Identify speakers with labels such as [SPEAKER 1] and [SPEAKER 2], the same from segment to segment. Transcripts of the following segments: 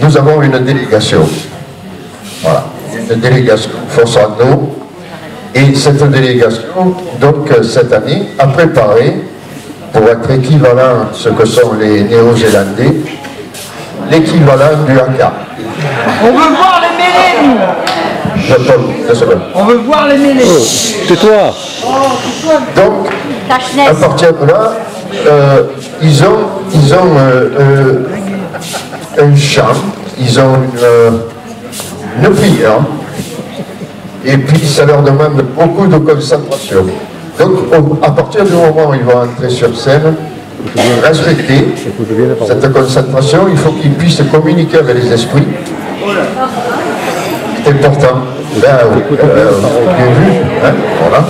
[SPEAKER 1] nous avons une délégation. Voilà, une délégation Force Rando. Et cette délégation, donc cette année, a préparé, pour être équivalent à ce que sont les Néo-Zélandais, l'équivalent du haka.
[SPEAKER 2] On veut voir les mêlées, nous On veut voir les mêlées. Oh,
[SPEAKER 3] c'est toi
[SPEAKER 1] Donc, à partir de là, euh, ils ont, ils ont euh, euh, un chant, ils ont une, une prière, et puis ça leur demande beaucoup de concentration. Donc, à partir du moment où ils vont entrer sur scène, respecter cette concentration, il faut qu'ils puissent communiquer avec les esprits. C'est important. Euh, bien vu. Hein, voilà.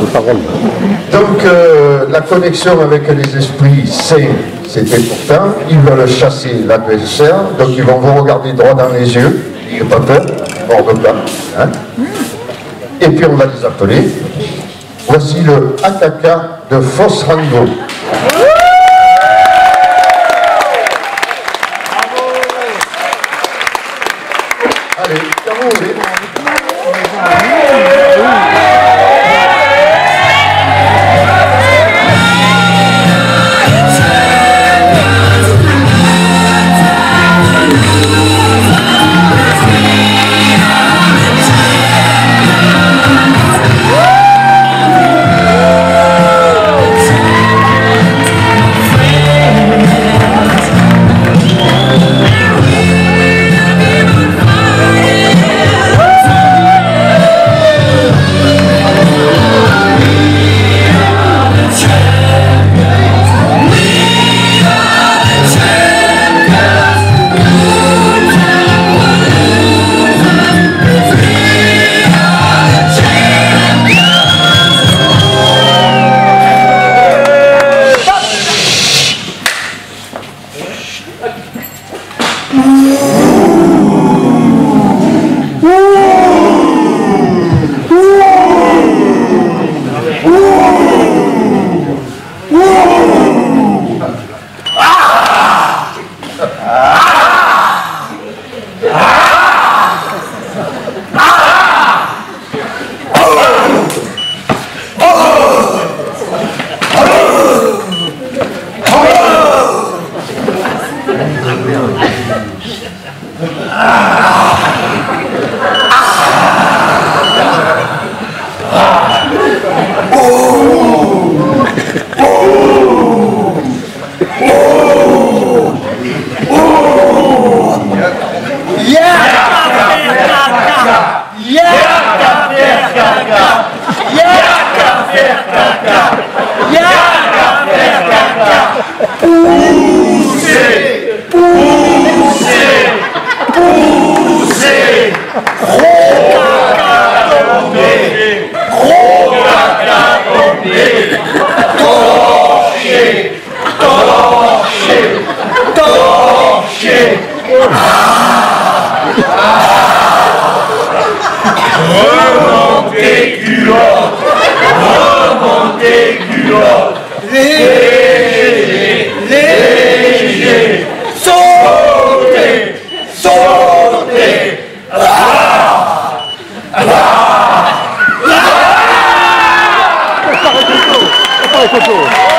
[SPEAKER 1] Donc, euh, la connexion avec les esprits, c'est c'est important. Ils veulent chasser l'adversaire, donc ils vont vous regarder droit dans les yeux. N'ayez pas peur, hors Hein. Et puis on va les appeler. Voici le Ataka de Rango.
[SPEAKER 4] Ooh. Remontez culotte Léger Léger Sautez Sautez Ah Ah Ah